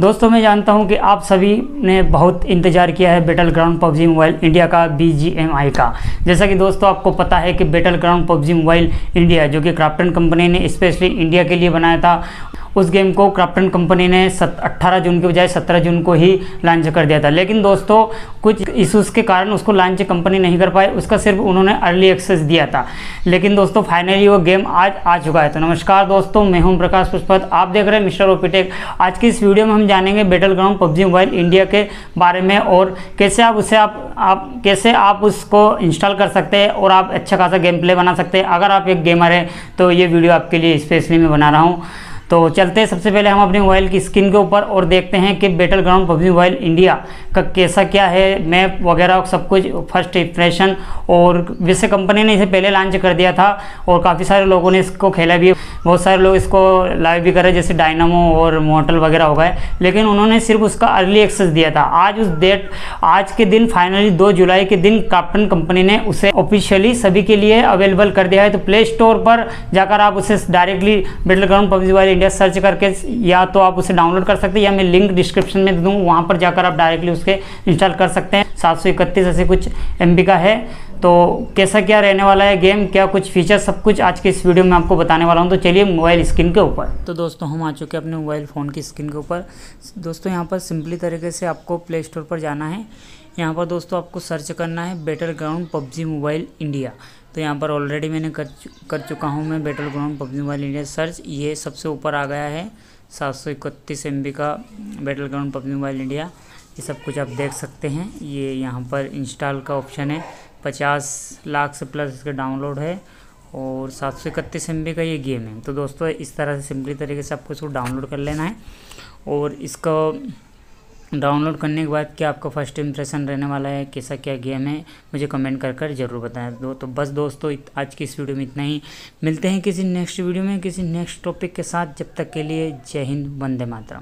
दोस्तों, मैं जानता हूँ कि आप सभी ने बहुत इंतज़ार किया है battle ground PUBG mobile India का BGMI का। जैसा कि दोस्तों, आपको पता है कि battle ground PUBG mobile India, जो कि क्राफ्टन कंपनी ने स्पेशली इंडिया के लिए बनाया था उस गेम को क्राफ्टन कंपनी ने सत, अट्ठारह जून के बजाय सत्रह जून को ही लॉन्च कर दिया था। लेकिन दोस्तों, कुछ इशूज़ के कारण उसको लॉन्च कंपनी नहीं कर पाए, उसका सिर्फ़ उन्होंने अर्ली एक्सेस दिया था। लेकिन दोस्तों फाइनली वो गेम आज आ चुका है। तो नमस्कार दोस्तों, मैं हूँ प्रकाश पुष्पत। आप देख रहे हैं मिस्टर ओपीटेक। आज की इस वीडियो में हम जानेंगे battle ground PUBG mobile India के बारे में और कैसे आप उसे आप आप, कैसे आप उसको इंस्टॉल कर सकते हैं और आप अच्छा खासा गेम प्ले बना सकते हैं। अगर आप एक गेमर हैं तो ये वीडियो आपके लिए स्पेशली मैं बना रहा हूँ। तो चलते हैं। सबसे पहले हम अपने मोबाइल की स्क्रीन के ऊपर और देखते हैं कि battle ground PUBG mobile India कैसा क्या है, मैप वगैरह सब कुछ फ़र्स्ट इंप्रेशन और वैसे कंपनी ने इसे पहले लॉन्च कर दिया था और काफ़ी सारे लोगों ने इसको खेला भी। बहुत सारे लोग इसको लाइव भी कर करे जैसे डायनामो और मोटल वगैरह हो गए। लेकिन उन्होंने सिर्फ़ उसका अर्ली एक्सेस दिया था। आज उस डेट आज के दिन फाइनली दो जुलाई के दिन कैप्टन कंपनी ने उसे ऑफिशियली सभी के लिए अवेलेबल कर दिया है। तो प्ले स्टोर पर जाकर आप उसे directly battleground PUBG mobile India search करके या तो आप उसे डाउनलोड कर सकते हैं। या मैं लिंक डिस्क्रिप्शन में दूँ, वहाँ पर जाकर आप डायरेक्टली उसके इंस्टॉल कर सकते हैं। सात सौ इकतीस ऐसे कुछ MB का है। तो कैसा क्या रहने वाला है गेम क्या कुछ फीचर सब कुछ आज के इस वीडियो में आपको बताने वाला हूँ। तो चलिए मोबाइल स्क्रीन के ऊपर। तो दोस्तों, हम आ चुके हैं अपने मोबाइल फ़ोन की स्क्रीन के ऊपर। दोस्तों, यहाँ पर सिंपली तरीके से आपको प्ले स्टोर पर जाना है। यहाँ पर दोस्तों, आपको सर्च करना है better ground PUBG mobile India. तो यहाँ पर ऑलरेडी मैंने कर कर चुका हूँ मैं battleground PUBG mobile India search ये सबसे ऊपर आ गया है सात सौ इकतीस एम का battle ground PUBG mobile India. ये सब कुछ आप देख सकते हैं। ये यहाँ पर इंस्टॉल का ऑप्शन है। पचास लाख से प्लस इसका डाउनलोड है और सात सौ इकतीस एम का ये गेम है। तो दोस्तों, इस तरह से सिंपली तरीके से आपको इसको डाउनलोड कर लेना है। और इसका डाउनलोड करने के बाद क्या आपका फ़र्स्ट इंप्रेशन रहने वाला है? कैसा क्या गेम है? मुझे कमेंट कर कर ज़रूर बताएँ। दो तो बस दोस्तों आज की इस वीडियो में इतना ही। मिलते हैं किसी नेक्स्ट वीडियो में, किसी नेक्स्ट टॉपिक के साथ। जब तक के लिए जय हिंद, वंदे मातरम।